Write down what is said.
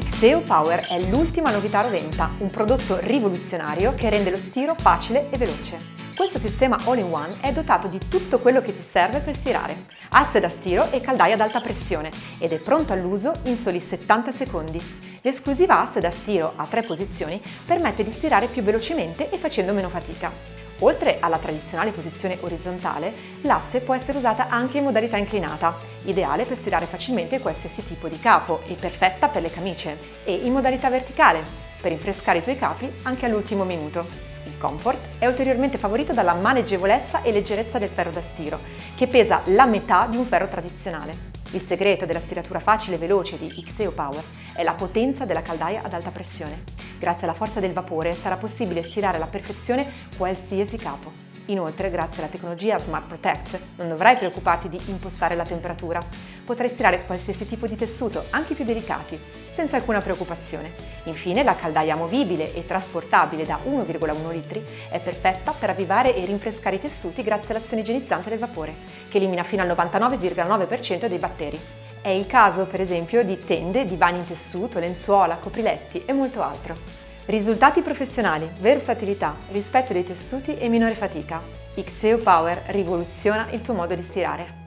Xeo Power è l'ultima novità roventa, un prodotto rivoluzionario che rende lo stiro facile e veloce. Questo sistema all-in-one è dotato di tutto quello che ti serve per stirare. Asse da stiro e caldaia ad alta pressione ed è pronto all'uso in soli 70 secondi. L'esclusiva asse da stiro a tre posizioni permette di stirare più velocemente e facendo meno fatica. Oltre alla tradizionale posizione orizzontale, l'asse può essere usata anche in modalità inclinata, ideale per stirare facilmente qualsiasi tipo di capo e perfetta per le camicie, e in modalità verticale, per rinfrescare i tuoi capi anche all'ultimo minuto. Il comfort è ulteriormente favorito dalla maneggevolezza e leggerezza del ferro da stiro, che pesa la metà di un ferro tradizionale. Il segreto della stiratura facile e veloce di Xeo Power è la potenza della caldaia ad alta pressione. Grazie alla forza del vapore sarà possibile stirare alla perfezione qualsiasi capo. Inoltre, grazie alla tecnologia Smart Protect, non dovrai preoccuparti di impostare la temperatura. Potrai stirare qualsiasi tipo di tessuto, anche i più delicati, senza alcuna preoccupazione. Infine, la caldaia movibile e trasportabile da 1,1 litri è perfetta per avvivare e rinfrescare i tessuti grazie all'azione igienizzante del vapore, che elimina fino al 99,9% dei batteri. È il caso, per esempio, di tende, divani in tessuto, lenzuola, copriletti e molto altro. Risultati professionali, versatilità, rispetto dei tessuti e minore fatica. Xeo Power rivoluziona il tuo modo di stirare.